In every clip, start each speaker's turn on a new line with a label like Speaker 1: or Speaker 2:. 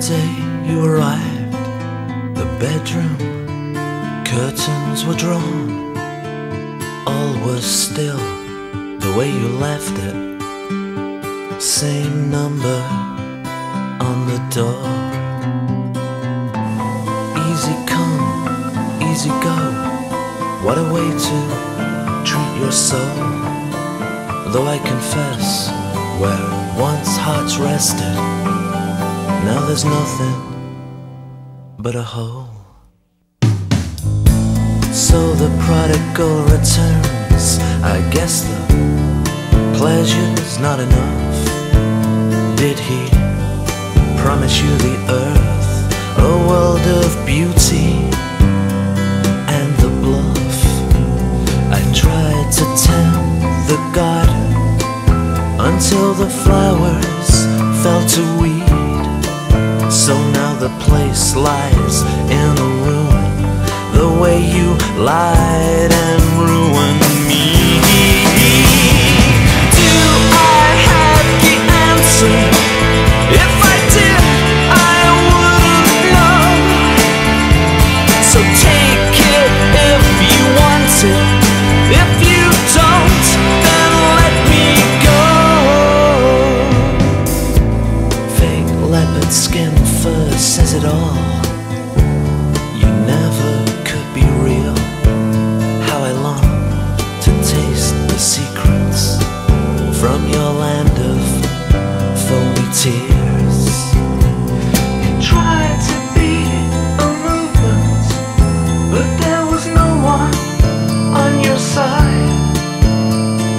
Speaker 1: day you arrived, the bedroom curtains were drawn. All was still the way you left it. Same number on the door. Easy come, easy go. What a way to treat your soul. Though I confess, where once hearts rested, there's nothing but a hole. So the prodigal returns. I guess the pleasure's not enough. Did he promise you the earth, a world of beauty and the bluff? I tried to tend the garden until the flowers fell to weed. The place lies in a ruin, the way you lied and ruined tears You tried to be a movement, but there was no one on your side.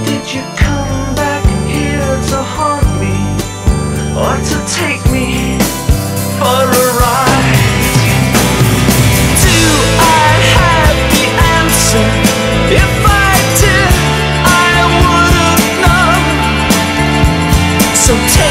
Speaker 1: Did you come back here to haunt me or to take me for a ride? Do I have the answer? If I did, I would have known. So take